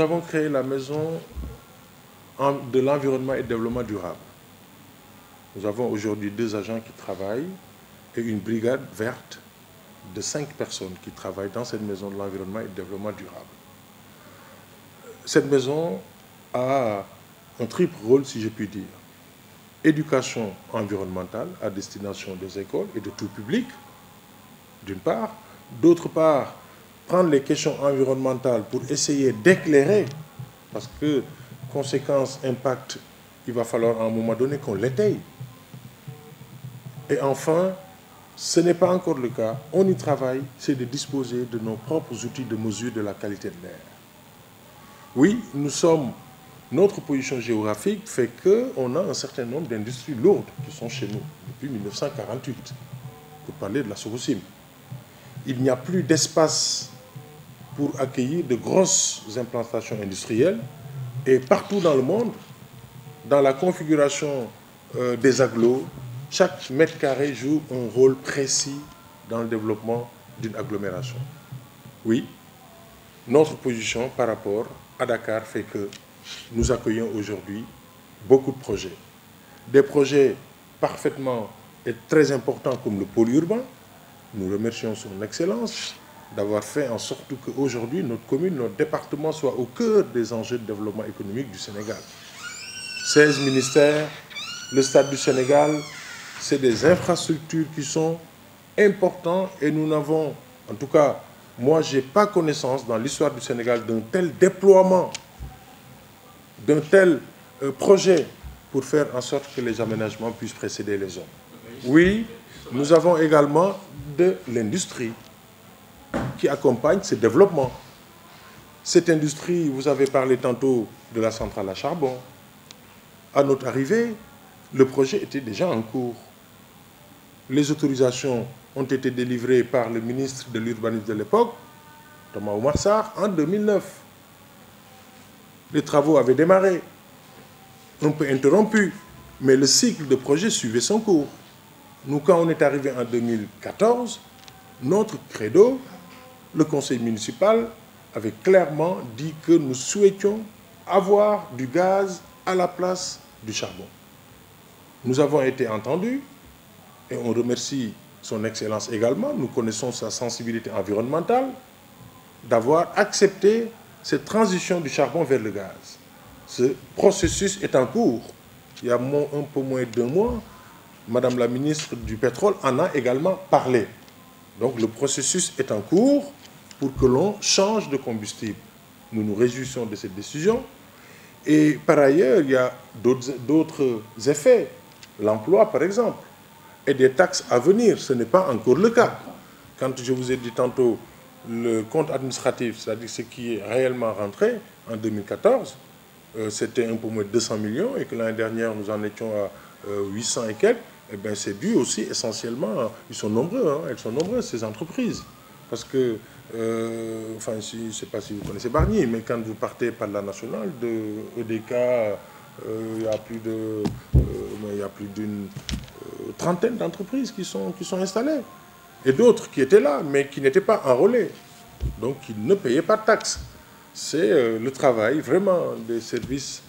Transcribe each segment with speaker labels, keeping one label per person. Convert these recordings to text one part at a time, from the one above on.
Speaker 1: avons créé la maison de l'environnement et développement durable. Nous avons aujourd'hui deux agents qui travaillent et une brigade verte de cinq personnes qui travaillent dans cette maison de l'environnement et du développement durable. Cette maison a un triple rôle, si je puis dire. Éducation environnementale à destination des écoles et de tout public, d'une part. D'autre part, prendre les questions environnementales pour essayer d'éclairer, parce que conséquences, impact, il va falloir à un moment donné qu'on l'étaye. Et enfin, ce n'est pas encore le cas, on y travaille, c'est de disposer de nos propres outils de mesure de la qualité de l'air. Oui, nous sommes, notre position géographique fait qu'on a un certain nombre d'industries lourdes qui sont chez nous depuis 1948, pour parler de la Sorosim. Il n'y a plus d'espace pour accueillir de grosses implantations industrielles et partout dans le monde, dans la configuration euh, des agglos, chaque mètre carré joue un rôle précis dans le développement d'une agglomération. Oui, notre position par rapport à Dakar fait que nous accueillons aujourd'hui beaucoup de projets. Des projets parfaitement et très importants comme le pôle urbain. Nous remercions son Excellence d'avoir fait en sorte qu'aujourd'hui, notre commune, notre département soit au cœur des enjeux de développement économique du Sénégal. 16 ministères, le Stade du Sénégal, c'est des infrastructures qui sont importantes et nous n'avons, en tout cas, moi, je n'ai pas connaissance dans l'histoire du Sénégal d'un tel déploiement, d'un tel euh, projet pour faire en sorte que les aménagements puissent précéder les hommes. Oui, nous avons également de l'industrie accompagne ce développement. Cette industrie, vous avez parlé tantôt de la centrale à charbon. À notre arrivée, le projet était déjà en cours. Les autorisations ont été délivrées par le ministre de l'urbanisme de l'époque, Thomas Oumarsar, en 2009. Les travaux avaient démarré, un peu interrompus, mais le cycle de projet suivait son cours. Nous, quand on est arrivé en 2014, notre credo, le conseil municipal avait clairement dit que nous souhaitions avoir du gaz à la place du charbon. Nous avons été entendus et on remercie son Excellence également, nous connaissons sa sensibilité environnementale, d'avoir accepté cette transition du charbon vers le gaz. Ce processus est en cours. Il y a un peu moins d'un mois, Madame la ministre du Pétrole en a également parlé. Donc le processus est en cours pour que l'on change de combustible. Nous nous réjouissons de cette décision. Et par ailleurs, il y a d'autres effets. L'emploi, par exemple, et des taxes à venir. Ce n'est pas encore le cas. Quand je vous ai dit tantôt le compte administratif, c'est-à-dire ce qui est réellement rentré en 2014, euh, c'était un peu moins de 200 millions et que l'année dernière, nous en étions à 800 euh, et quelques, eh bien, c'est dû aussi essentiellement, ils sont nombreux, hein, elles sont nombreuses, ces entreprises. Parce que, euh, enfin, je ne sais pas si vous connaissez Barnier, mais quand vous partez par la nationale de EDK, il y a plus de, il y a plus d'une trentaine d'entreprises qui sont, qui sont installées. Et d'autres qui étaient là, mais qui n'étaient pas enrôlés. Donc, qui ne payaient pas de taxes. C'est euh, le travail vraiment des services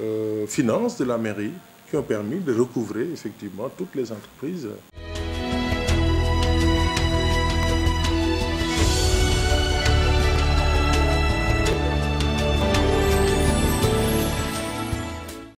Speaker 1: euh, finances de la mairie qui ont permis de recouvrer effectivement toutes les entreprises.